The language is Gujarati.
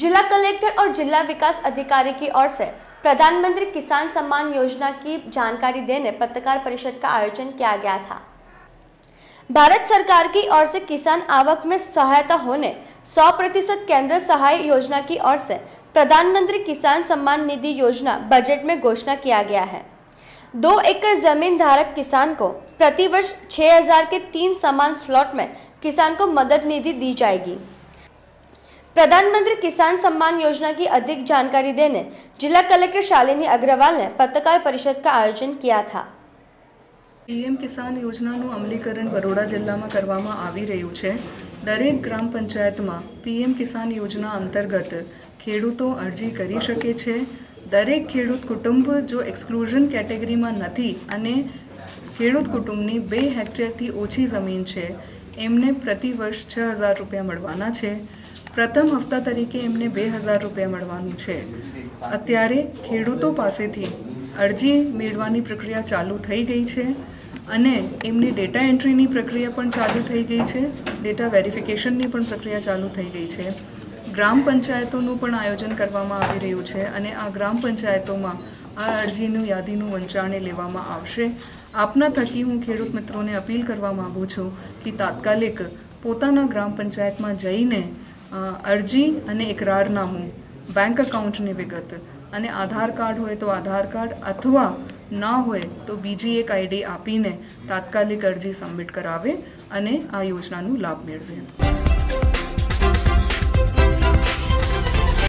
जिला कलेक्टर और जिला विकास अधिकारी की ओर से प्रधानमंत्री किसान सम्मान योजना की जानकारी देने पत्रकार परिषद का आयोजन किया गया था। भारत सरकार की ओर से किसान आवक में सहायता होने 100 प्रतिशत केंद्र सहाय योजना की ओर से प्रधानमंत्री किसान सम्मान निधि योजना बजट में घोषणा किया गया है। दो एकड़ ज़मीन धारक किसान को प्रतिवर्ष 6000 के तीन समान स्लॉट में किसान को मदद निधि दी जाएगी। प्रधानमंत्री किसान सम्मान योजना की अधिक जानकारी देने जिला कलेक्टर शालिनी अग्रवाल ने पत्रकार परिषद का आयोजन किया था પીએમ કિસાન યોજનાનું અમલીકરણ બરોડા જિલ્લામાં કરવામાં આવી રહ્યું છે દરેક ગ્રામ પંચાયતમાં પીએમ કિસાન યોજના અંતર્ગત ખેડૂતો અરજી કરી શકે છે દરેક ખેડૂત કુટુંબ જો એક્સક્લુઝન કેટેગરીમાં નથી અને ખેડૂત કુટુંબની બે હેક્ટરથી ઓછી જમીન છે એમને પ્રતિ વર્ષ છ હજાર રૂપિયા મળવાના છે પ્રથમ હપ્તા તરીકે એમને બે હજાર રૂપિયા મળવાનું છે. અત્યારે ખેડૂતો પાસેથી અરજી મેળવાની પ્રક્રિયા ચાલુ થઈ ગઈ છે અને એમની ડેટા એન્ટ્રીની પ્રક્રિયા પણ ચાલુ થઈ ગઈ છે. ડેટા વેરિફિકેશનની પણ પ્રક્રિયા ચાલુ થઈ ગઈ છે. ગ્રામ પંચાયતોનું પણ આયોજન કરવામાં આવી રહ્યું છે અને આ ગ્રામ પંચાયતોમાં આ અરજીનું યાદીનું વંચાણે લેવામાં આવશે. આપના થકી હું ખેડૂત મિત્રોને અપીલ કરવા માગું છું કે તાત્કાલિક પોતાના ગ્રામ પંચાયતમાં જઈને અરજી અને એકરારનામું બેંક એકાઉન્ટની વિગત. અને આધાર કાર્ડ હોય તો આધાર કાર્ડ, અથવા ના હોય તો બીજી એક આઈડી આપીને તાત્કાલિક અરજી સબમિટ કરાવે અને આ યોજનાનો લાભ મેળવે.